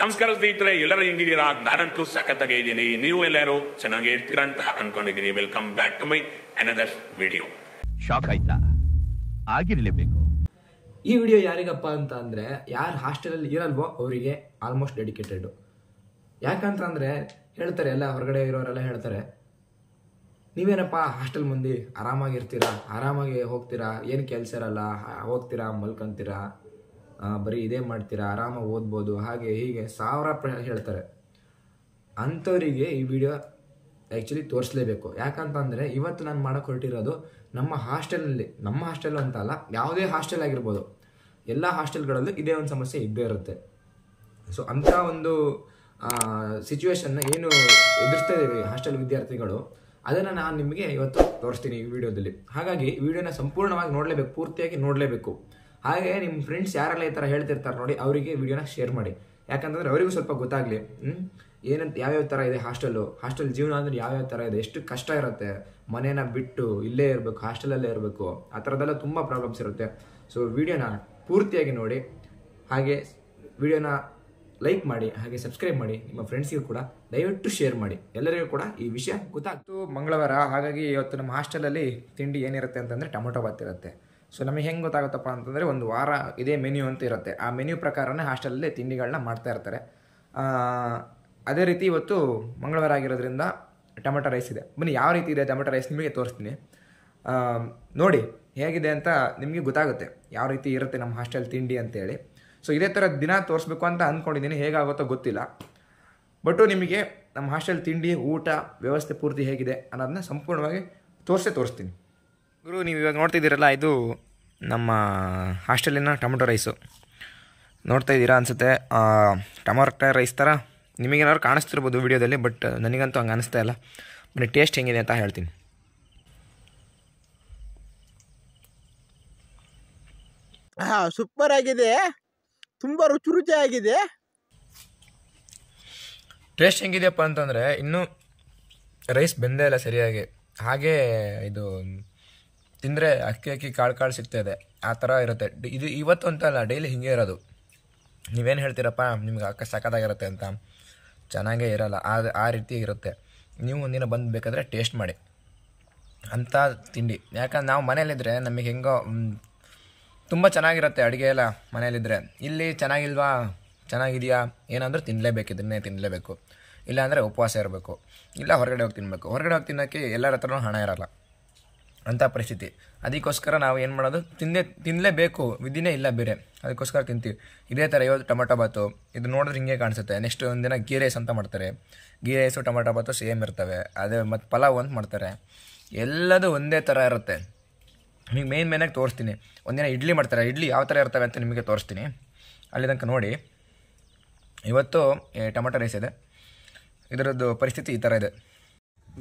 ನಮಸ್ಕಾರ ಸ್ನೇಹಿತರೆ ಎಲ್ಲರೂ ಹೆಂಗಿದ್ದೀರಾ? ನಾನಂತೂ ಸಖತ್ತಾಗೇ ಇದ್ದೀನಿ. ನೀವು ಎಲ್ಲರೂ ಚೆನ್ನಾಗಿ ಇರ್ತೀರಾ ಅಂತ ಅನ್ಕೊಂಡಿದ್ದೀನಿ. Welcome back to my another video shock ಆಯ್ತಾ? ಆಗಿರ್ಲೇಬೇಕು ಈ ವಿಡಿಯೋ ಯಾರಿಗಪ್ಪ ಅಂತ ಅಂದರೆ ಯಾರು ಹಾಸ್ಟೆಲಲ್ಲಿ ಇರಲ್ವೋ ಅವರಿಗೆ ಆಲ್ಮೋಸ್ಟ್ ಡೆಡಿಕೇಟೆಡ್ ಯಾಕಂತ ಅಂದರೆ ಹೇಳ್ತಾರೆ ಎಲ್ಲ ಹೊರಗಡೆ ಇರೋರೆಲ್ಲ ಹೇಳ್ತಾರೆ ನೀವೇನಪ್ಪ ಹಾಸ್ಟೆಲ್ ಮಂದಿ ಆರಾಮಾಗಿರ್ತೀರಾ? ಆರಾಮಾಗಿ ಹೋಗ್ತೀರಾ? ಏನು ಕೆಲಸ ಇರಲ್ಲ? ಹೋಗ್ತೀರಾ? ಮಲ್ಕೊಂತೀರಾ? ಬರೀ ಇದೇ ಮಾಡ್ತೀರಾ ಆರಾಮಾಗಿ ಓದ್ಬೋದು. ಹಾಗೆ ಹೀಗೆ ಸಾವಿರ ಹೇಳ್ತಾರೆ. ಅಂಥವರಿಗೆ ಈ ವಿಡಿಯೋ ಆ್ಯಕ್ಚುಲಿ ತೋರಿಸ್ಲೇಬೇಕು. ಯಾಕಂತಂದರೆ ಇವತ್ತು ನಾನು ಮಾಡೋಕ್ಕೆ ಹೊರಟಿರೋದು ನಮ್ಮ ಹಾಸ್ಟೆಲಲ್ಲಿ ನಮ್ಮ ಹಾಸ್ಟೆಲ್ ಅಂತ ಅಲ್ಲ, ಯಾವುದೇ ಹಾಸ್ಟೆಲ್ ಆಗಿರ್ಬೋದು. ಎಲ್ಲ ಹಾಸ್ಟೆಲ್ಗಳಲ್ಲೂ ಇದೇ ಒಂದು ಸಮಸ್ಯೆ ಇದ್ದೇ ಇರುತ್ತೆ. ಸೊ ಅಂಥ ಒಂದು ಸಿಚುವೇಶನ್ನ ಏನು ಎದುರಿಸ್ತಾ ಇದ್ದೀವಿ ಹಾಸ್ಟೆಲ್ ವಿದ್ಯಾರ್ಥಿಗಳು, ಅದನ್ನು ನಾನು ನಿಮಗೆ ಇವತ್ತು ತೋರಿಸ್ತೀನಿ ಈ ವಿಡಿಯೋದಲ್ಲಿ ಹಾಗಾಗಿ ವಿಡಿಯೋನ ಸಂಪೂರ್ಣವಾಗಿ ನೋಡಲೇಬೇಕು, ಪೂರ್ತಿಯಾಗಿ ನೋಡಲೇಬೇಕು. ಹಾಗೆ ನಿಮ್ಮ ಫ್ರೆಂಡ್ಸ್ ಯಾರೆಲ್ಲ ಈ ಥರ ಹೇಳ್ತಿರ್ತಾರೆ ನೋಡಿ, ಅವರಿಗೆ ವಿಡಿಯೋನ ಶೇರ್ ಮಾಡಿ. ಯಾಕಂತಂದ್ರೆ ಅವರಿಗೂ ಸ್ವಲ್ಪ ಗೊತ್ತಾಗಲಿ. ಏನಂತ, ಯಾವ್ಯಾವ ಥರ ಇದೆ ಹಾಸ್ಟೆಲು ಹಾಸ್ಟೆಲ್ ಜೀವನ ಅಂದರೆ ಯಾವ್ಯಾವ ಥರ ಇದೆ? ಎಷ್ಟು ಕಷ್ಟ ಇರುತ್ತೆ? ಮನೇನ ಬಿಟ್ಟು ಇಲ್ಲೇ ಇರಬೇಕು ಹಾಸ್ಟೆಲಲ್ಲೇ ಇರಬೇಕು. ಆ ಥರದ್ದೆಲ್ಲ ತುಂಬ ಪ್ರಾಬ್ಲಮ್ಸ್ ಇರುತ್ತೆ. ಸೊ ವಿಡಿಯೋನ ಪೂರ್ತಿಯಾಗಿ ನೋಡಿ. ಹಾಗೆ ವಿಡಿಯೋನ ಲೈಕ್ ಮಾಡಿ, ಹಾಗೆ ಸಬ್ಸ್ಕ್ರೈಬ್ ಮಾಡಿ. ನಿಮ್ಮ ಫ್ರೆಂಡ್ಸ್ಗೂ ಕೂಡ ದಯವಿಟ್ಟು ಶೇರ್ ಮಾಡಿ. ಎಲ್ಲರಿಗೂ ಕೂಡ ಈ ವಿಷಯ ಗೊತ್ತಾಗ್ತು. ಮಂಗಳವಾರ. ಹಾಗಾಗಿ ಇವತ್ತು ನಮ್ಮ ಹಾಸ್ಟೆಲಲ್ಲಿ ತಿಂಡಿ ಏನಿರುತ್ತೆ ಅಂತಂದರೆ ಟೊಮೊಟೊ ಬಾತ್ ಇರುತ್ತೆ. ಸೊ ನಮಗೆ ಹೆಂಗೆ ಗೊತ್ತಾಗುತ್ತಪ್ಪ ಅಂತಂದರೆ ಒಂದು ವಾರ ಇದೇ ಮೆನ್ಯೂ ಅಂತ ಇರುತ್ತೆ. ಆ ಮೆನ್ಯೂ ಪ್ರಕಾರನೇ ಹಾಸ್ಟೆಲಲ್ಲಿ ತಿಂಡಿಗಳನ್ನ ಮಾಡ್ತಾ ಇರ್ತಾರೆ. ಅದೇ ರೀತಿ ಇವತ್ತು ಮಂಗಳವಾರ ಆಗಿರೋದ್ರಿಂದ ಟೊಮೆಟೊ ರೈಸ್ ಇದೆ. ಬನ್ನಿ ಯಾವ ರೀತಿ ಇದೆ ಟೊಮೆಟೊ ರೈಸ್ ನಿಮಗೆ ತೋರಿಸ್ತೀನಿ. ನೋಡಿ ಹೇಗಿದೆ ಅಂತ ನಿಮಗೆ ಗೊತ್ತಾಗುತ್ತೆ ಯಾವ ರೀತಿ ಇರುತ್ತೆ ನಮ್ಮ ಹಾಸ್ಟೆಲ್ ತಿಂಡಿ ಅಂತೇಳಿ. ಸೊ ಇದೇ ಥರ ದಿನ ತೋರಿಸ್ಬೇಕು ಅಂತ ಅಂದ್ಕೊಂಡಿದ್ದೀನಿ ಹೇಗಾಗುತ್ತೋ ಗೊತ್ತಿಲ್ಲ. ಬಟ್ಟು ನಿಮಗೆ ನಮ್ಮ ಹಾಸ್ಟೆಲ್ ತಿಂಡಿ, ಊಟ, ವ್ಯವಸ್ಥೆ ಪೂರ್ತಿ ಹೇಗಿದೆ ಅನ್ನೋದನ್ನ ಸಂಪೂರ್ಣವಾಗಿ ತೋರಿಸೇ ತೋರಿಸ್ತೀನಿ. ಗುರು ನೀವು ಇವಾಗ ನೋಡ್ತಿದ್ದೀರಲ್ಲ ಇದು ನಮ್ಮ ಹಾಸ್ಟೆಲಿನ ಟೊಮೊಟೊ ರೈಸು. ನೋಡ್ತಾ ಇದ್ದೀರಾ ಅನಿಸುತ್ತೆ. ಟೊಮೊಟೊ ರೈಸ್ ಥರ ನಿಮಗೇನಾದ್ರು ಕಾಣಿಸ್ತಿರ್ಬೋದು ವಿಡಿಯೋದಲ್ಲಿ ಬಟ್ ನನಗಂತೂ ಹಂಗೆ ಅನಿಸ್ತಾ ಇಲ್ಲ. ಬಟ್ ಟೇಸ್ಟ್ ಹೆಂಗಿದೆ ಅಂತ ಹೇಳ್ತೀನಿ. ಸೂಪರ್ ಆಗಿದೆ. ತುಂಬ ರುಚಿ ರುಚಿ ಆಗಿದೆ. ಟೇಸ್ಟ್ ಹೆಂಗಿದೆಯಪ್ಪ ಅಂತಂದರೆ ಇನ್ನೂ ರೈಸ್ ಬೆಂದೇ ಇಲ್ಲ ಸರಿಯಾಗಿ. ಹಾಗೆ ಇದು ತಿಂದರೆ ಅಕ್ಕಿ ಅಕ್ಕಿ, ಕಾಳು ಕಾಳು ಸಿಗ್ತಾಯಿದೆ ಆ ಥರ ಇರುತ್ತೆ. ಇದು ಇವತ್ತು ಅಂತ ಅಲ್ಲ, ಡೈಲಿ ಹಿಂಗೆ ಇರೋದು. ನೀವೇನು ಹೇಳ್ತೀರಪ್ಪ? ನಿಮ್ಗೆ ಅಕ್ಕ ಸಖತ್ತಾಗಿರುತ್ತೆ ಅಂತ. ಚೆನ್ನಾಗೇ ಇರೋಲ್ಲ. ಆ ಆ ರೀತಿ ಇರುತ್ತೆ. ನೀವು ಒಂದಿನ ಬಂದು ಬೇಕಾದರೆ ಟೇಸ್ಟ್ ಮಾಡಿ. ಅಂಥ ತಿಂಡಿ. ಯಾಕಂದ್ರೆ ನಾವು ಮನೇಲಿದ್ದರೆ ನಮಗೆ ಹೆಂಗೋ ತುಂಬ ಚೆನ್ನಾಗಿರುತ್ತೆ ಅಡುಗೆ ಎಲ್ಲ ಮನೇಲಿದ್ದರೆ ಇಲ್ಲಿ ಚೆನ್ನಾಗಿಲ್ವಾ? ಚೆನ್ನಾಗಿದೆಯಾ? ಏನಂದ್ರೆ ತಿನ್ನಲೇಬೇಕು ಇದನ್ನೇ ತಿನ್ನಲೇಬೇಕು ಇಲ್ಲಾಂದರೆ ಉಪವಾಸ ಇರಬೇಕು. ಇಲ್ಲ ಹೊರಗಡೆ ಹೋಗಿ ತಿನ್ನಬೇಕು ಹೊರಗಡೆ ಹೋಗಿ ತಿನ್ನೋಕ್ಕೆ ಎಲ್ಲರ ಹತ್ರನೂ ಹಣ ಇರಲ್ಲ. ಅಂಥ ಪರಿಸ್ಥಿತಿ. ಅದಕ್ಕೋಸ್ಕರ ನಾವು ಏನು ಮಾಡೋದು? ತಿಂದೇ ತಿನ್ನಲೇಬೇಕು ವಿಧಿನೇ ಇಲ್ಲ ಬೇರೆ. ಅದಕ್ಕೋಸ್ಕರ ತಿಂತೀವಿ. ಇದೇ ಥರ ಇವತ್ತು ಟೊಮೊಟೊ ಬಾತು ಇದು ನೋಡಿದ್ರೆ ಹಿಂಗೆ ಕಾಣಿಸುತ್ತೆ. ನೆಕ್ಸ್ಟ್ ದಿನ ಗೀ ರೈಸ್ ಅಂತ ಮಾಡ್ತಾರೆ. Ghee rice, tomato bath same ಇರ್ತವೆ. ಅದೇ ಮತ್ತು ಪಲಾವ್ ಅಂತ ಮಾಡ್ತಾರೆ. ಎಲ್ಲದೂ ಒಂದೇ ಥರ ಇರುತ್ತೆ. ನಿಮಗೆ ಮೇನ್ ಮೇನಾಗಿ ತೋರಿಸ್ತೀನಿ. ಒಂದಿನ ಇಡ್ಲಿ ಮಾಡ್ತಾರೆ. ಇಡ್ಲಿ ಯಾವ ಥರ ಇರ್ತವೆ ಅಂತ ನಿಮಗೆ ತೋರಿಸ್ತೀನಿ. ಅಲ್ಲಿ ತನಕ ನೋಡಿ. ಇವತ್ತು ಟೊಮೊಟೊ ರೈಸ್ ಇದೆ. ಇದರದ್ದು ಪರಿಸ್ಥಿತಿ ಈ ಥರ ಇದೆ.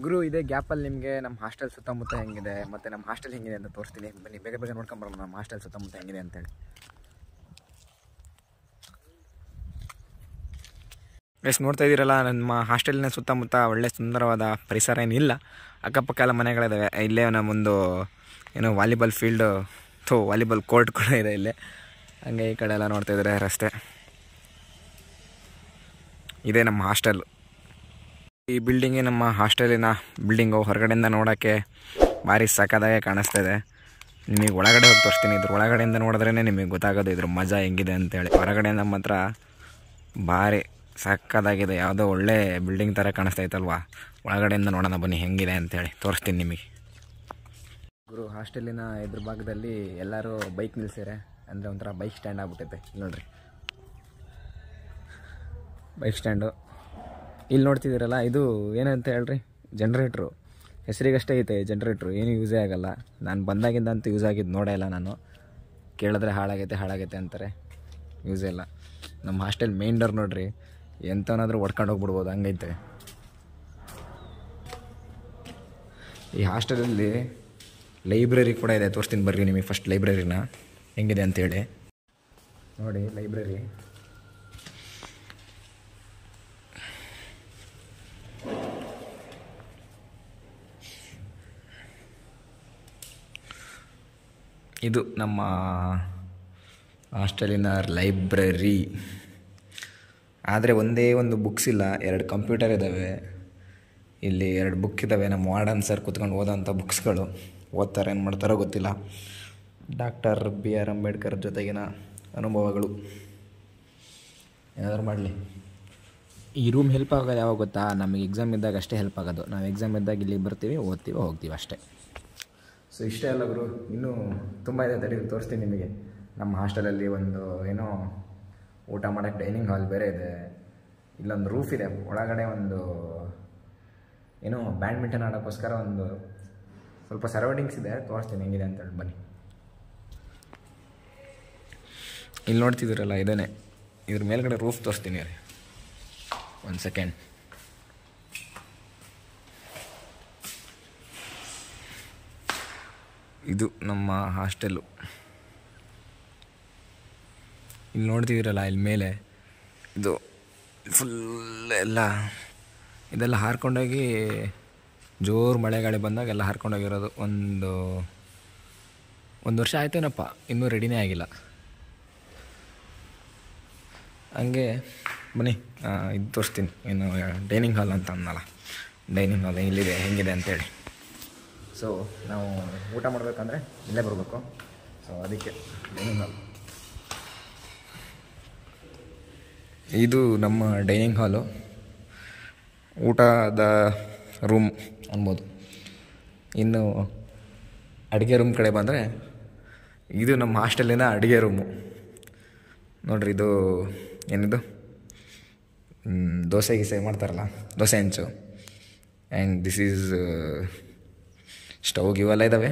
ಗುರು, ಇದೇ ಗ್ಯಾಪಲ್ಲಿ ನಿಮಗೆ ನಮ್ಮ ಹಾಸ್ಟೆಲ್ ಸುತ್ತಮುತ್ತ ಹೆಂಗಿದೆ, ಮತ್ತು ನಮ್ಮ ಹಾಸ್ಟೆಲ್ ಹೆಂಗಿದೆ ಅಂತ ತೋರಿಸ್ತೀನಿ. ಬನ್ನಿ, ಬೇಗ ಬೇಗ ನೋಡ್ಕೊಂಬರೋಣ ನಮ್ಮ ಹಾಸ್ಟೆಲ್ ಸುತ್ತಮುತ್ತ ಹೆಂಗಿದೆ ಅಂತೇಳಿ. ಎಷ್ಟು ನೋಡ್ತಾ ಇದ್ದೀರಲ್ಲ, ನಮ್ಮ ಹಾಸ್ಟೆಲಿನ ಸುತ್ತಮುತ್ತ ಒಳ್ಳೆ ಸುಂದರವಾದ ಪರಿಸರ ಏನಿಲ್ಲ. ಅಕ್ಕಪಕ್ಕ ಎಲ್ಲ ಮನೆಗಳಿದ್ದಾವೆ ಇಲ್ಲೇ ನಮ್ಮೊಂದು ಏನೋ ವಾಲಿಬಾಲ್ ಫೀಲ್ಡು, ಥೋ, ವಾಲಿಬಾಲ್ ಕೋರ್ಟ್ ಕೂಡ ಇದೆ ಇಲ್ಲೇ. ಹಂಗೆ ಈ ಕಡೆ ಎಲ್ಲ ನೋಡ್ತಾ ಇದ್ದಾರೆ ರಸ್ತೆ. ಇದೇ ನಮ್ಮ ಹಾಸ್ಟೆಲ್. ಈ ಬಿಲ್ಡಿಂಗ್ ನಮ್ಮ ಹಾಸ್ಟೆಲಿನ ಬಿಲ್ಡಿಂಗು ಹೊರಗಡೆಯಿಂದ ನೋಡೋಕ್ಕೆ ಭಾರಿ ಸಖತ್ತಾಗೆ ಕಾಣಿಸ್ತಾ ಇದೆ ನಿಮಗೆ ಒಳಗಡೆ ಹೋಗಿ ತೋರಿಸ್ತೀನಿ. ಇದ್ರ ಒಳಗಡೆಯಿಂದ ನೋಡಿದ್ರೇ ನಿಮಗೆ ಗೊತ್ತಾಗೋದು ಇದ್ರ ಮಜಾ ಹೆಂಗಿದೆ ಅಂತೇಳಿ. ಹೊರಗಡೆ ನಮ್ಮ ಹತ್ರ ಭಾರಿ ಸಕ್ಕತ್ತಾಗಿದೆ ಯಾವುದೋ ಒಳ್ಳೆ ಬಿಲ್ಡಿಂಗ್ ಥರ ಕಾಣಿಸ್ತಾ ಇತ್ತಲ್ವಾ? ಒಳಗಡೆಯಿಂದ ನೋಡೋಣ ಬನ್ನಿ ಹೆಂಗಿದೆ ಅಂತೇಳಿ. ತೋರಿಸ್ತೀನಿ ನಿಮಗೆ. ಗುರು, ಹಾಸ್ಟೆಲಿನ ಎದುರು ಭಾಗದಲ್ಲಿ ಎಲ್ಲರೂ ಬೈಕ್ ನಿಲ್ಸಿರೆ ಅಂದರೆ ಒಂಥರ ಬೈಕ್ ಸ್ಟ್ಯಾಂಡ್ ಆಗ್ಬಿಟ್ಟೈತೆ. ನೋಡ್ರಿ ಬೈಕ್ ಸ್ಟ್ಯಾಂಡು. ಇಲ್ಲಿ ನೋಡ್ತಿದ್ದೀರಲ್ಲ, ಇದು ಏನಂತ ಹೇಳ್ರಿ? ಜನ್ರೇಟ್ರು ಹೆಸರಿಗಷ್ಟೇ ಐತೆ ಜನ್ರೇಟ್ರು ಏನೂ ಯೂಸೇ ಆಗೋಲ್ಲ. ನಾನು ಬಂದಾಗಿಂದ ಅಂತೂ ಯೂಸ್ ಆಗಿದ್ದು ನೋಡೇ ಇಲ್ಲ ನಾನು. ಕೇಳಿದ್ರೆ ಹಾಳಾಗೈತೆ ಹಾಳಾಗೈತೆ ಅಂತಾರೆ. ಯೂಸೇ ಇಲ್ಲ. ನಮ್ಮ ಹಾಸ್ಟೆಲ್ ಮೇನ್ ಡೋರ್ ನೋಡ್ರಿ. ಎಂಥವನಾದರೂ ಹೊಡ್ಕೊಂಡು ಹೋಗ್ಬಿಡ್ಬೋದು, ಹಂಗೈತೆ. ಈ ಹಾಸ್ಟೆಲಲ್ಲಿ ಲೈಬ್ರರಿ ಕೂಡ ಇದೆ. ತೋರಿಸ್ತೀನಿ ಬರ್ರಿ ನಿಮಗೆ ಫಸ್ಟ್ ಲೈಬ್ರರಿನ ಹೆಂಗಿದೆ ಅಂತೇಳಿ ನೋಡಿ ಲೈಬ್ರರಿ ಇದು ನಮ್ಮ ಹಾಸ್ಟೆಲಿನ ಲೈಬ್ರರಿ. ಆದರೆ ಒಂದೇ ಒಂದು ಬುಕ್ಸ್ ಇಲ್ಲ, ಎರಡು ಕಂಪ್ಯೂಟರ್ ಇದ್ದಾವೆ ಇಲ್ಲಿ ಎರಡು ಬುಕ್ ಇದ್ದಾವೆ ನಮ್ಮ ವಾರ್ಡನ್ ಸರ್ ಕೂತ್ಕೊಂಡು ಓದೋಂಥ ಬುಕ್ಸ್ಗಳು ಓದ್ತಾರೆ, ಏನು ಮಾಡ್ತಾರೋ ಗೊತ್ತಿಲ್ಲ. ಡಾಕ್ಟರ್ ಬಿ ಆರ್ ಅಂಬೇಡ್ಕರ್ ಜೊತೆಗಿನ ಅನುಭವಗಳು. ಏನಾದರೂ ಮಾಡಲಿ. ಈ ರೂಮ್ ಹೆಲ್ಪ್ ಆಗೋದು ಯಾವಾಗ ಗೊತ್ತಾ? ನಮಗೆ ಎಕ್ಸಾಮ್ ಇದ್ದಾಗ ಅಷ್ಟೇ ಹೆಲ್ಪ್ ಆಗೋದು. ನಾವು ಎಕ್ಸಾಮ್ ಇದ್ದಾಗ ಇಲ್ಲಿಗೆ ಬರ್ತೀವಿ, ಓದ್ತೀವಿ, ಹೋಗ್ತೀವಿ ಅಷ್ಟೇ. ಸೊ ಇಷ್ಟೇ ಅಲ್ಲ ಗುರು. ಇನ್ನೂ ತುಂಬ ಇದೆ ತಡೀರಿ ತೋರಿಸ್ತೀನಿ ನಿಮಗೆ. ನಮ್ಮ ಹಾಸ್ಟೆಲಲ್ಲಿ ಒಂದು ಏನೋ ಊಟ ಮಾಡೋಕ್ಕೆ ಡೈನಿಂಗ್ ಹಾಲ್ ಬೇರೆ ಇದೆ. ಇಲ್ಲೊಂದು ರೂಫ್ ಇದೆ. ಒಳಗಡೆ ಒಂದು ಏನೋ ಬ್ಯಾಡ್ಮಿಂಟನ್ ಆಡೋಕ್ಕೋಸ್ಕರ ಒಂದು ಸ್ವಲ್ಪ ಸರೌಂಡಿಂಗ್ಸ್ ಇದೆ. ತೋರಿಸ್ತೀನಿ ಹೆಂಗಿದೆ ಅಂತೇಳಿ ಬನ್ನಿ. ಇಲ್ಲಿ ನೋಡ್ತಿದ್ದೀರಲ್ಲ, ಇದೇನೆ. ಇದ್ರ ಮೇಲ್ಗಡೆ ರೂಫ್ ತೋರಿಸ್ತೀನಿ ರೀ ಒಂದು ಸೆಕೆಂಡ್ ಇದು ನಮ್ಮ ಹಾಸ್ಟೆಲ್ಲು ಇಲ್ಲಿ ನೋಡ್ತಿದ್ದೀರಲ್ಲ, ಇಲ್ಲಿ ಮೇಲೆ. ಇದು ಫುಲ್ ಎಲ್ಲ, ಇದೆಲ್ಲ ಹಾರ್ಕೊಂಡೋಗಿ ಜೋರು ಮಳೆ ಗಾಳಿ ಬಂದಾಗ ಎಲ್ಲ ಹಾರ್ಕೊಂಡೋಗಿರೋದು. ಒಂದು ಒಂದು ವರ್ಷ ಆಯ್ತೇನಪ್ಪ ಇನ್ನೂ ರೆಡಿನೇ ಆಗಿಲ್ಲ. ಹಂಗೆ, ಬನ್ನಿ ಇದು ತೋರಿಸ್ತೀನಿ. ಏನು ಡೈನಿಂಗ್ ಹಾಲ್ ಅಂತ ಅನ್ನಲ್ಲ ಡೈನಿಂಗ್ ಹಾಲ್ ಇಲ್ಲಿದೆ ಹೆಂಗಿದೆ ಅಂತೇಳಿ. ಸೊ ನಾವು ಊಟ ಮಾಡಬೇಕಂದ್ರೆ ಇಲ್ಲೇ ಬರಬೇಕು. ಸೊ ಅದಕ್ಕೆ ಡೈನಿಂಗ್ ಹಾಲ್ ಇದು ನಮ್ಮ ಡೈನಿಂಗ್ ಹಾಲು ಊಟದ ರೂಮ್ ಅನ್ಬೋದು. ಇನ್ನು ಅಡುಗೆ ರೂಮ್ ಕಡೆ ಬಂದರೆ ಇದು ನಮ್ಮ ಹಾಸ್ಟೆಲಿನ ಅಡುಗೆ ರೂಮು ನೋಡ್ರಿ, ಇದು ಏನಿದು? ದೋಸೆ, ಗೀಸೆ ಮಾಡ್ತಾರಲ್ಲ, ದೋಸೆ ಹೆಂಚು ಆ್ಯಂಡ್ ದಿಸ್ ಈಸ್ ಸ್ಟವ್ ಇವೆಲ್ಲ ಇದ್ದಾವೆ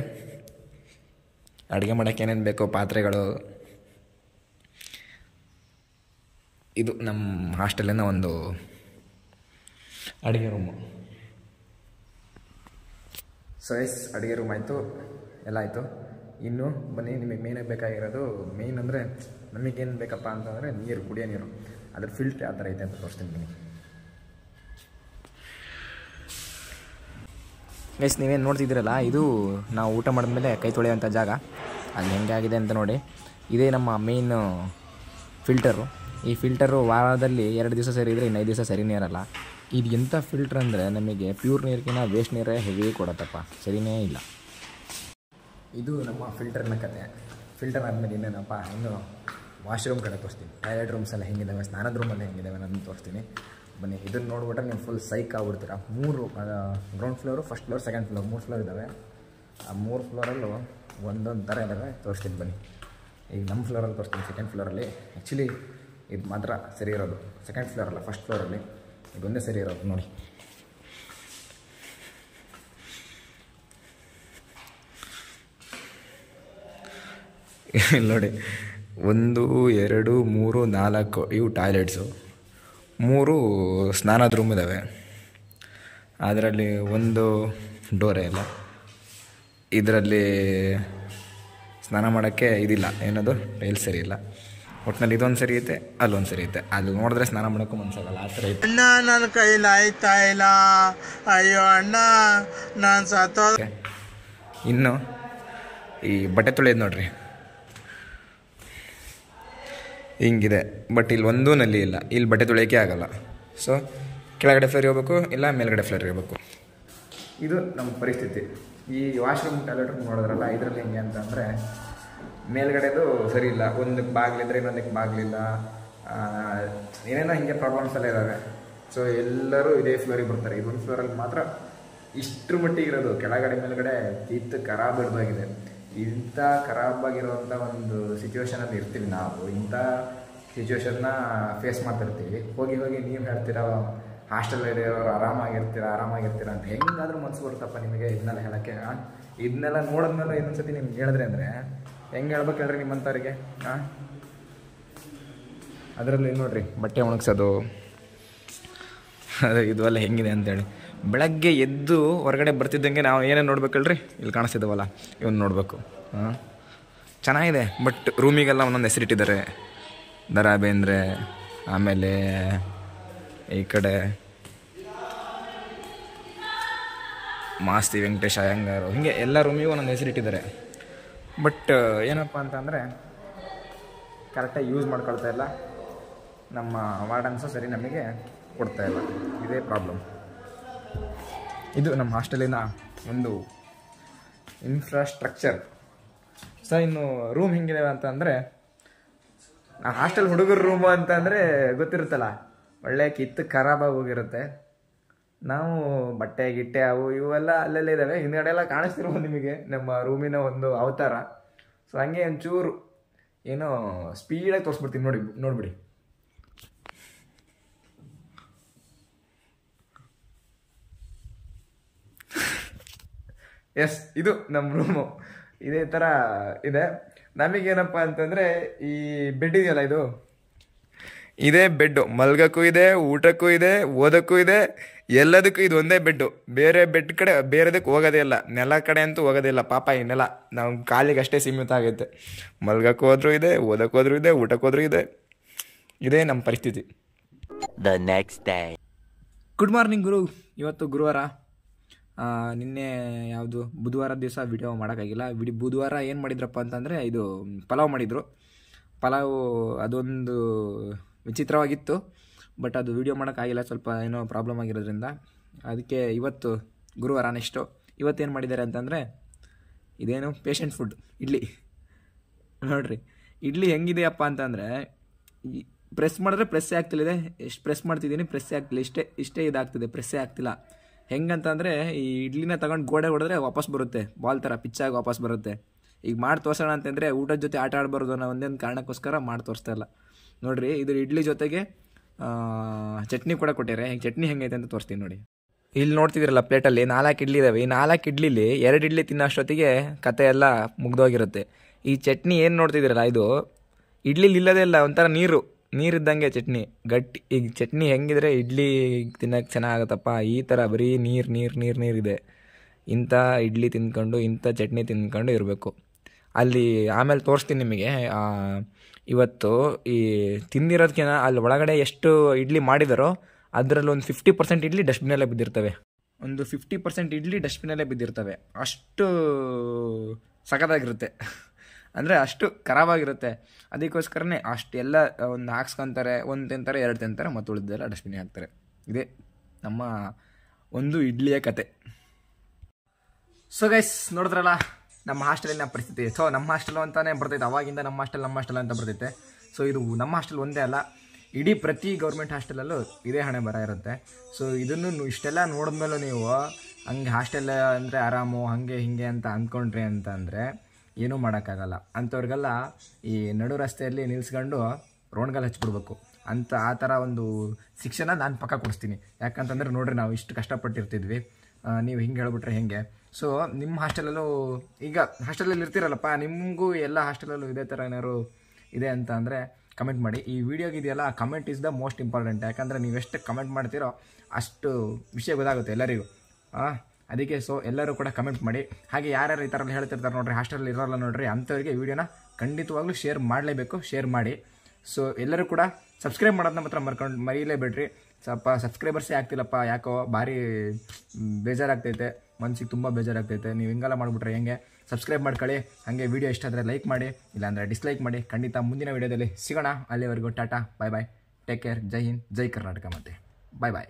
ಅಡುಗೆ ಮಾಡೋಕ್ಕೆ ಏನೇನು ಬೇಕೋ ಪಾತ್ರೆಗಳು. ಇದು ನಮ್ಮ ಹಾಸ್ಟೆಲಿನ ಒಂದು ಅಡುಗೆ ರೂಮು ಸೊ ಎಸ್ ಅಡುಗೆ ರೂಮ್ ಆಯಿತು. ಎಲ್ಲ ಆಯಿತು. ಇನ್ನು ಬನ್ನಿ, ನಿಮಗೆ ಮೇಯ್ನಾಗಿ ಬೇಕಾಗಿರೋದು ಮೇಯ್ನ್ ಅಂದರೆ ನಮಗೇನು ಬೇಕಪ್ಪ ಅಂತಂದರೆ ನೀರು, ಕುಡಿಯೋ ನೀರು. ಅದ್ರ ಫಿಲ್ಟ್ರ್ ಯಾವ ಥರ ಐತೆ ಅಂತ ತೋರಿಸ್ತೀನಿ ಬನ್ನಿ ಎಸ್ ನೀವೇನು ನೋಡ್ತಿದ್ದೀರಲ್ಲ, ಇದು ನಾವು ಊಟ ಮಾಡಿದ್ಮೇಲೆ ಕೈ ತೊಳೆಯುವಂಥ ಜಾಗ. ಅಲ್ಲಿ ಹೆಂಗೆ ಆಗಿದೆ ಅಂತ ನೋಡಿ. ಇದೇ ನಮ್ಮ ಮೇಯ್ನ್ ಫಿಲ್ಟರು ಈ ಫಿಲ್ಟರು ವಾರದಲ್ಲಿ ಎರಡು ದಿವಸ ಸರಿ ಇದ್ದರೆ ಇನ್ನು ಐದು ದಿವಸ ಸರಿನೇ ಇರಲ್ಲ ಇದು ಎಂಥ ಫಿಲ್ಟ್ರ್ ಅಂದರೆ ನಮಗೆ ಪ್ಯೂರ್ ನೀರಿಗಿಂತ ವೇಸ್ಟ್ ನೀರೇ ಹೆವಿ ಕೊಡತ್ತಪ್ಪ. ಸರಿನೇ ಇಲ್ಲ. ಇದು ನಮ್ಮ ಫಿಲ್ಟರ್ನ ಕತೆ. ಫಿಲ್ಟರ್ ಆದಮೇಲೆ ಇನ್ನೇನಪ್ಪ, ಇನ್ನು ವಾಶ್ರೂಮ್ ಕಡೆ ತೋರಿಸ್ತೀನಿ. ಟಾಯ್ಲೆಟ್ ರೂಮ್ಸ್ ಎಲ್ಲ ಹೆಂಗಿದ್ದಾವೆ ಸ್ನಾನದ ರೂಮಲ್ಲಿ ಹೆಂಗಿದ್ದಾವೆ ನಾನು ತೋರಿಸ್ತೀನಿ. ಬನ್ನಿ ಇದನ್ನು ನೋಡ್ಬಿಟ್ರೆ ನೀವು ಫುಲ್ ಸೈಕ್ ಆಗ್ಬಿಡ್ತೀರ. ಮೂರು ground floor first floor second floor ಮೂರು ಫ್ಲೋರ್ ಇದ್ದಾವೆ ಆ ಮೂರು ಫ್ಲೋರಲ್ಲೂ ಒಂದೊಂದು ಥರ ಇದ್ದಾವೆ ತೋರಿಸ್ತೀನಿ ಬನ್ನಿ. ಈಗ ನಮ್ಮ ಫ್ಲೋರಲ್ಲಿ ತೋರಿಸ್ತೀನಿ ಸೆಕೆಂಡ್ ಫ್ಲೋರಲ್ಲಿ ಆ್ಯಕ್ಚುಲಿ ಇದು ಮಾತ್ರ ಸರಿ ಇರೋದು. ಸೆಕೆಂಡ್ ಫ್ಲೋರಲ್ಲ ಫಸ್ಟ್ ಫ್ಲೋರಲ್ಲಿ ಇದೊಂದೇ ಸರಿ ಇರೋದು ನೋಡಿ. ನೋಡಿ, ಒಂದು, ಎರಡು, ಮೂರು, ನಾಲ್ಕು, ಇವು ಟಾಯ್ಲೆಟ್ಸು ಮೂರು ಸ್ನಾನದ ರೂಮ್ ಇದ್ದಾವೆ ಅದರಲ್ಲಿ ಒಂದು ಡೋರೇ ಇಲ್ಲ. ಇದರಲ್ಲಿ ಸ್ನಾನ ಮಾಡೋಕ್ಕೆ ಇದಿಲ್ಲ. ಏನದು? ಟೈಲ್ ಸರಿ ಇಲ್ಲ. ಒಟ್ಟಿನಲ್ಲಿ ಇದೊಂದು ಸರಿ ಐತೆ ಅಲ್ಲೊಂದು ಸರಿ ಐತೆ. ಅಲ್ಲಿ ನೋಡಿದ್ರೆ ಸ್ನಾನ ಮಾಡೋಕ್ಕೂ ಮನ್ಸಾಗಲ್ಲ ಆ ಥರ ಐತೆ. ಅಣ್ಣ ನನ್ನ ಕೈಲಿ ಆಯ್ತಾ ಇಲ್ಲ? ಅಯ್ಯೋ ಅಣ್ಣ ನಾನು ಸತ್ತೋ ಇನ್ನು ಈ ಬಟ್ಟೆ ತೊಳೆಯೋದು ನೋಡ್ರಿ. ಹಿಂಗಿದೆ ಬಟ್ ಇಲ್ಲಿ ಒಂದೂ ನಲ್ಲಿ ಇಲ್ಲ. ಇಲ್ಲಿ ಬಟ್ಟೆ ತೊಳೆಯೋಕ್ಕೆ ಆಗಲ್ಲ. ಸೊ ಕೆಳಗಡೆ ಫ್ಲೋರ್ ಇರಬೇಕು ಇಲ್ಲ ಮೇಲ್ಗಡೆ ಫ್ಲೋರ್ ಇರಬೇಕು ಇದು ನಮ್ಮ ಪರಿಸ್ಥಿತಿ. ಈ ವಾಶ್ರೂಮ್ ಟಾಯ್ಲೆಟ್ ನೋಡಿದ್ರಲ್ಲ, ಇದರಲ್ಲಿ ಹೆಂಗೆ ಅಂತಂದರೆ ಮೇಲ್ಗಡೆದು ಸರಿ ಇಲ್ಲ. ಒಂದಕ್ಕೆ ಬಾಗಿಲಿದ್ರೆ ಇನ್ನೊಂದಕ್ಕೆ ಬಾಗಿಲಿಲ್ಲ ಏನೇನೋ ಹಿಂಗೆ ಪ್ರಾಬ್ಲಮ್ಸ್ ಎಲ್ಲ ಇದ್ದಾವೆ ಸೊ ಎಲ್ಲರೂ ಇದೇ ಫ್ಲೋರಿಗೆ ಬರ್ತಾರೆ. ಇದೊಂದು ಫ್ಲೋರಲ್ಲಿ ಮಾತ್ರ ಇಷ್ಟರ ಮಟ್ಟಿಗೆ ಇರೋದು ಕೆಳಗಡೆ, ಮೇಲ್ಗಡೆ ಕಿತ್ತು ಖರಾಬ್ ಹಿಡ್ದೋಗಿದೆ ಇಂಥ ಖರಾಬ್ ಆಗಿರುವಂಥ ಒಂದು ಸಿಚುವೇಶನಲ್ಲಿ ಇರ್ತೀವಿ ನಾವು. ಇಂಥ ಸಿಚುವೇಶನ್ನ ಫೇಸ್ ಮಾಡ್ತಿರ್ತೀವಿ. ಹೋಗಿ ಹೋಗಿ ನೀವು ಹೇಳ್ತೀರಾ ಹಾಸ್ಟೆಲ್ ಇರೋರು ಆರಾಮಾಗಿರ್ತೀರ ಆರಾಮಾಗಿರ್ತೀರ ಅಂತ ಹೆಂಗಾದ್ರೂ ಮನ್ಸು ಬರುತ್ತಪ್ಪ ನಿಮಗೆ ಇದನ್ನೆಲ್ಲ ಹೇಳೋಕ್ಕೆ? ಇದನ್ನೆಲ್ಲ ನೋಡಿದ್ಮೇಲೆ ಇನ್ನೊಂದ್ಸತಿ ನಿಮ್ಗೆ ಹೇಳಿದ್ರೆ ಅಂದರೆ, ಹೆಂಗೆ ಹೇಳ್ಬೇಕು ಹೇಳ್ರಿ ನಿಮ್ಮಂಥವ್ರಿಗೆ ಹಾಂ ಅದರಲ್ಲಿ ನೋಡ್ರಿ, ಬಟ್ಟೆ ಒಣಗ್ಸೋದು. ಅದು, ಇದು ಎಲ್ಲ ಹೆಂಗಿದೆ ಅಂತೇಳಿ. ಬೆಳಗ್ಗೆ ಎದ್ದು ಹೊರಗಡೆ ಬರ್ತಿದ್ದಂಗೆ ನಾವು ಏನೇನು ನೋಡ್ಬೇಕಲ್ರಿ? ಇಲ್ಲಿ ಕಾಣಿಸ್ತಿದ್ದಾವಲ್ಲ ಇವನ್ನ ನೋಡಬೇಕು. ಹಾಂ? ಚೆನ್ನಾಗಿದೆ ಬಟ್ ರೂಮಿಗೆಲ್ಲ ಒಂದೊಂದು ಹೆಸರಿಟ್ಟಿದ್ದಾರೆ ದರಾ ಬೇಂದ್ರೆ ಆಮೇಲೆ ಈ ಕಡೆ ಮಾಸ್ತಿ ವೆಂಕಟೇಶ್ ಅಯ್ಯಂಗಾರು, ಹೀಗೆ ಎಲ್ಲ ರೂಮಿಗೂ ಒಂದೊಂದು ಹೆಸರಿಟ್ಟಿದ್ದಾರೆ ಬಟ್ ಏನಪ್ಪ ಅಂತಂದರೆ ಕರೆಕ್ಟಾಗಿ ಯೂಸ್ ಮಾಡ್ಕೊಳ್ತಾ ಇಲ್ಲ. ನಮ್ಮ ವಾರ್ಡನ್ಸು ಸರಿ ನಮಗೆ ಕೊಡ್ತಾ ಇಲ್ಲ. ಇದೇ ಪ್ರಾಬ್ಲಮ್ ಇದು ನಮ್ಮ ಹಾಸ್ಟೆಲಿನ ಒಂದು ಇನ್ಫ್ರಾಸ್ಟ್ರಕ್ಚರ್ ಸೊ ಇನ್ನು ರೂಮ್ ಹೆಂಗಿದೆ ಅಂತ ಅಂದರೆ ಹಾಸ್ಟೆಲ್ ಹುಡುಗರ ರೂಮು ಅಂತ ಅಂದರೆ ಗೊತ್ತಿರುತ್ತಲ್ಲ, ಒಳ್ಳೆ ಕಿತ್ತು ಖರಾಬಾಗಿ ಹೋಗಿರುತ್ತೆ. ನಾವು ಬಟ್ಟೆ, ಗಿಟ್ಟೆ ಅವು ಇವೆಲ್ಲ ಅಲ್ಲೆಲ್ಲ ಇದ್ದಾವೆ ಹಿಂದ್ಗಡೆ ಎಲ್ಲ ಕಾಣಿಸ್ತಿರ್ಬೋದು ನಿಮಗೆ, ನಮ್ಮ ರೂಮಿನ ಒಂದು ಅವತಾರ. ಸೊ ಹಂಗೆ ಒಂಚೂರು ಏನೋ ಸ್ಪೀಡಾಗಿ ತೋರಿಸ್ಬಿಡ್ತೀನಿ ನೋಡಿ, ನೋಡ್ಬಿಡಿ. ಎಸ್ ಇದು ನಮ್ಮ ರೂಮು. ಇದೇ ಥರ ಇದೆ. ನಮಗೇನಪ್ಪ ಅಂತಂದರೆ ಈ ಬೆಡ್ ಇದೆಯಲ್ಲ ಇದು? ಇದೇ ಬೆಡ್ಡು. ಮಲ್ಗಕ್ಕೂ ಇದೆ ಊಟಕ್ಕೂ ಇದೆ ಓದಕ್ಕೂ ಇದೆ. ಎಲ್ಲದಕ್ಕೂ ಇದು ಒಂದೇ ಬೆಡ್ಡು. ಬೇರೆ ಬೆಡ್ ಕಡೆ ಬೇರೆದಕ್ಕೆ ಹೋಗೋದೇ ಇಲ್ಲ. ನೆಲ ಕಡೆ ಅಂತೂ ಹೋಗೋದೇ ಇಲ್ಲ. ಪಾಪ ಈ ನೆಲ ನಾವು ಕಾಲಿಗೆ ಅಷ್ಟೇ ಸೀಮಿತ ಆಗೈತೆ ಮಲ್ಗಕ್ಕೆ ಹೋದ್ರೂ ಇದೆ ಓದಕ್ಕೆ ಹೋದ್ರೂ ಇದೆ ಊಟಕ್ಕೆ ಹೋದ್ರೂ ಇದೆ. ಇದೇ ನಮ್ಮ ಪರಿಸ್ಥಿತಿ. The next day good morning ಗುರು. ಇವತ್ತು ಗುರುವಾರ ನಿನ್ನೆ ಯಾವುದು ಬುಧವಾರ ದಿವಸ ವಿಡಿಯೋ ಮಾಡೋಕ್ಕಾಗಿಲ್ಲ. ವಿಡಿ ಬುಧವಾರ ಏನು ಮಾಡಿದ್ರಪ್ಪ ಅಂತಂದರೆ ಇದು ಪಲಾವ್ ಮಾಡಿದರು. ಪಲಾವು ಅದೊಂದು ವಿಚಿತ್ರವಾಗಿತ್ತು ಬಟ್ ಅದು ವಿಡಿಯೋ ಮಾಡೋಕ್ಕಾಗಿಲ್ಲ, ಸ್ವಲ್ಪ ಏನೋ ಪ್ರಾಬ್ಲಮ್ ಆಗಿರೋದ್ರಿಂದ. ಅದಕ್ಕೆ ಇವತ್ತು ಗುರುವಾರ ನೆಕ್ಸ್ಟು ಇವತ್ತೇನು ಮಾಡಿದ್ದಾರೆ ಅಂತಂದರೆ ಇದೇನು ಪೇಷಂಟ್ ಫುಡ್ ಇಡ್ಲಿ. ನೋಡಿರಿ, ಇಡ್ಲಿ ಹೆಂಗಿದೆಯಪ್ಪ ಅಂತಂದರೆ ಪ್ರೆಸ್ ಮಾಡಿದ್ರೆ ಪ್ರೆಸ್ಸೇ ಆಗ್ತಿಲ್ಲಿದೆ ಎಷ್ಟು ಪ್ರೆಸ್ ಮಾಡ್ತಿದ್ದೀನಿ ಪ್ರೆಸ್ಸೇ ಆಗ್ತಿಲ್ಲ, ಇಷ್ಟೇ ಇಷ್ಟೇ ಇದಾಗ್ತಿದೆ ಪ್ರೆಸ್ಸೇ ಆಗ್ತಿಲ್ಲ. ಹೆಂಗಂತಂದರೆ ಈ ಇಡ್ಲಿನ ತಗೊಂಡು ಗೋಡೆ ಹೊಡೆದ್ರೆ ವಾಪಸ್ ಬರುತ್ತೆ. ಬಾಲ್ ಥರ ಪಿಚ್ಚಾಗಿ ವಾಪಸ್ ಬರುತ್ತೆ. ಈಗ ಮಾಡಿ ತೋರ್ಸೋಣ ಅಂತಂದರೆ ಊಟದ ಜೊತೆ ಆಟ ಆಡಬಾರ್ದು ಅನ್ನೋ ಒಂದೊಂದು ಕಾರಣಕ್ಕೋಸ್ಕರ ಮಾಡಿ ತೋರಿಸ್ತಾ ಇಲ್ಲ. ನೋಡಿರಿ, ಇದ್ರ ಇಡ್ಲಿ ಜೊತೆಗೆ ಚಟ್ನಿ ಕೂಡ ಕೊಟ್ಟಿದ್ದಾರೆ ಹಿಂಗೆ, ಚಟ್ನಿ ಹೆಂಗೈತೆ ಅಂತ ತೋರಿಸ್ತೀನಿ ನೋಡಿ. ಇಲ್ಲಿ ನೋಡ್ತಿದ್ದೀರಲ್ಲ ಪ್ಲೇಟಲ್ಲಿ ನಾಲ್ಕು ಇಡ್ಲಿ ಇದಾವೆ. ಈ ನಾಲ್ಕು ಇಡ್ಲಿಲಿ ಎರಡು ಇಡ್ಲಿ ತಿನ್ನೋಷ್ಟೊತ್ತಿಗೆ ಕತೆ ಎಲ್ಲ ಮುಗ್ದೋಗಿರುತ್ತೆ. ಈ ಚಟ್ನಿ ಏನು ನೋಡ್ತಿದ್ದೀರಲ್ಲ ಇದು? ಇಡ್ಲಿಲಿ ಇಲ್ಲದೇ ಇಲ್ಲ, ಒಂಥರ ನೀರು. ನೀರಿದ್ದಂಗೆ ಚಟ್ನಿ. ಗಟ್ಟಿ, ಈಗ ಚಟ್ನಿ ಹೆಂಗಿದ್ರೆ ಇಡ್ಲಿ ತಿನ್ನೋಕ್ಕೆ ಚೆನ್ನಾಗತ್ತಪ್ಪ. ಈ ಥರ ಬರೀ ನೀರು ನೀರು ನೀರು ನೀರಿದೆ ಇಂಥ ಇಡ್ಲಿ ತಿಂದ್ಕೊಂಡು ಇಂಥ ಚಟ್ನಿ ತಿಂದ್ಕೊಂಡು ಇರಬೇಕು. ಅಲ್ಲಿ ಆಮೇಲೆ ತೋರಿಸ್ತೀನಿ ನಿಮಗೆ. ಇವತ್ತು ಈ ತಿಂದಿರೋದಕ್ಕಿಂತ ಅಲ್ಲಿ ಒಳಗಡೆ ಎಷ್ಟು ಇಡ್ಲಿ ಮಾಡಿದಾರೋ ಅದರಲ್ಲಿ ಒಂದು ಫಿಫ್ಟಿ ಪರ್ಸೆಂಟ್ ಇಡ್ಲಿ ಡಸ್ಟ್ಬಿನಲ್ಲೇ ಬಿದ್ದಿರ್ತವೆ. ಒಂದು ಫಿಫ್ಟಿ ಪರ್ಸೆಂಟ್ ಇಡ್ಲಿ ಡಸ್ಟ್ಬಿನಲ್ಲೇ ಬಿದ್ದಿರ್ತವೆ. ಅಷ್ಟು ಸಖತ್ತಾಗಿರುತ್ತೆ. ಅಂದರೆ ಅಷ್ಟು ಖರಾಬಾಗಿರುತ್ತೆ ಅದಕ್ಕೋಸ್ಕರನೇ ಅಷ್ಟೆಲ್ಲ ಒಂದು ಹಾಕ್ಸ್ಕೊಂತಾರೆ, ಒಂದು ತಿಂತಾರೆ, ಎರಡು ತಿಂತಾರೆ, ಮತ್ತು ಉಳಿದೆಲ್ಲ ಡಸ್ಟ್ಬಿನ್ಗೆ ಹಾಕ್ತಾರೆ. ಇದೇ ನಮ್ಮ ಒಂದು ಇಡ್ಲಿಯ ಕತೆ. ಸೊ ಗೈಸ್ ನೋಡಿದ್ರಲ್ಲ, ನಮ್ಮ ಹಾಸ್ಟೆಲಿನ ಪರಿಸ್ಥಿತಿ. ಸೊ ನಮ್ಮ ಹಾಸ್ಟೆಲ್ ಅಂತಲೇ ಬರ್ತೈತೆ. ಅವಾಗಿಂದ ನಮ್ಮ ಹಾಸ್ಟೆಲ್ ನಮ್ಮ ಹಾಸ್ಟೆಲ್ ಅಂತ ಬರ್ತೈತೆ. ಸೊ ಇದು ನಮ್ಮ ಹಾಸ್ಟೆಲ್ ಒಂದೇ ಅಲ್ಲ, ಇಡೀ ಪ್ರತಿ ಗೌರ್ಮೆಂಟ್ ಹಾಸ್ಟೆಲಲ್ಲೂ ಇದೇ ಹಣೆ ಬರ ಇರುತ್ತೆ. ಸೊ ಇದನ್ನು ಇಷ್ಟೆಲ್ಲ ನೋಡಿದ್ಮೇಲೂ ನೀವು, ಹಂಗೆ ಹಾಸ್ಟೆಲ್ ಅಂದರೆ ಆರಾಮು, ಹಾಗೆ ಹೀಗೆ ಅಂತ ಅಂದ್ಕೊಂಡ್ರಿ ಅಂತ ಅಂದರೆ ಏನೂ ಮಾಡೋಕ್ಕಾಗಲ್ಲ. ಅಂಥವ್ರಿಗೆಲ್ಲ ಈ ನಡು ರಸ್ತೆಯಲ್ಲಿ ನಿಲ್ಸ್ಕೊಂಡು ರೋಣ್ಗಲ್ ಹಚ್ಬಿಡ್ಬೇಕು. ಅಂತ ಆ ಥರ ಒಂದು ಶಿಕ್ಷಣ ನಾನು ಪಕ್ಕ ಕೊಡಿಸ್ತೀನಿ. ಯಾಕಂತಂದರೆ ನೋಡ್ರಿ ನಾವು ಇಷ್ಟು ಕಷ್ಟಪಟ್ಟಿರ್ತಿದ್ವಿ. ನೀವು ಹಿಂಗೆ ಹೇಳ್ಬಿಟ್ರೆ ಹೇಗೆ? ಸೊ ನಿಮ್ಮ ಹಾಸ್ಟೆಲಲ್ಲೂ ಈಗ ಹಾಸ್ಟೆಲಲ್ಲಿ ಇರ್ತೀರಲ್ಲಪ್ಪ, ನಿಮಗೂ ಎಲ್ಲ ಹಾಸ್ಟೆಲಲ್ಲೂ ಇದೇ ಥರ ಏನಾದ್ರು ಇದೆ ಅಂತ ಅಂದರೆ ಕಮೆಂಟ್ ಮಾಡಿ. ಈ ವಿಡಿಯೋಗಿದೆಯಲ್ಲ comment is the most important ಯಾಕಂದರೆ ನೀವು ಎಷ್ಟು ಕಮೆಂಟ್ ಮಾಡ್ತೀರೋ ಅಷ್ಟು ವಿಷಯ ಗೊತ್ತಾಗುತ್ತೆ ಎಲ್ಲರಿಗೂ. ಹಾಂ ಅದಕ್ಕೆ ಸೊ ಎಲ್ಲರೂ ಕೂಡ ಕಮೆಂಟ್ ಮಾಡಿ. ಹಾಗೆ ಯಾರ್ಯಾರು ಈ ಥರ ಹೇಳ್ತಿರ್ತಾರೆ ನೋಡ್ರಿ ಹಾಸ್ಟೆಲಲ್ಲಿ ಇರೋಲ್ಲ ನೋಡ್ರಿ ಅಂಥವ್ರಿಗೆ ವಿಡಿಯೋನ ಖಂಡಿತವಾಗ್ಲೂ ಶೇರ್ ಮಾಡಲೇಬೇಕು ಶೇರ್ ಮಾಡಿ. ಸೊ ಎಲ್ಲರೂ ಕೂಡ ಸಬ್ಸ್ಕ್ರೈಬ್ ಮಾಡೋದನ್ನ ಮಾತ್ರ ಮರ್ಕೊಂಡು ಮರೀಲೇಬೇಡ್ರಿ. ಸ್ವಲ್ಪ ಸಬ್ಸ್ಕ್ರೈಬರ್ಸೇ ಆಗ್ತಿಲ್ಲಪ್ಪ, ಯಾಕೋ ಭಾರಿ ಬೇಜಾರಾಗ್ತೈತೆ. ಮನ್ಸಿಗೆ ತುಂಬ ಬೇಜಾರಾಗ್ತೈತೆ. ನೀವು ಹಿಂಗೆಲ್ಲ ಮಾಡಿಬಿಟ್ರೆ ಹೆಂಗೆ? ಸಬ್ಸ್ಕ್ರೈಬ್ ಮಾಡ್ಕೊಳ್ಳಿ. ಹಾಗೆ ವಿಡಿಯೋ ಇಷ್ಟ ಆದರೆ ಲೈಕ್ ಮಾಡಿ. ಇಲ್ಲಾಂದರೆ ಡಿಸ್ಲೈಕ್ ಮಾಡಿ. ಖಂಡಿತ ಮುಂದಿನ ವೀಡಿಯೋದಲ್ಲಿ ಸಿಗೋಣ. ಅಲ್ಲಿವರೆಗೂ tata bye bye take care ಜೈ ಹಿಂದ್, ಜೈ ಕರ್ನಾಟಕ ಮತ್ತೆ. Bye bye